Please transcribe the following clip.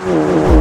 Bye.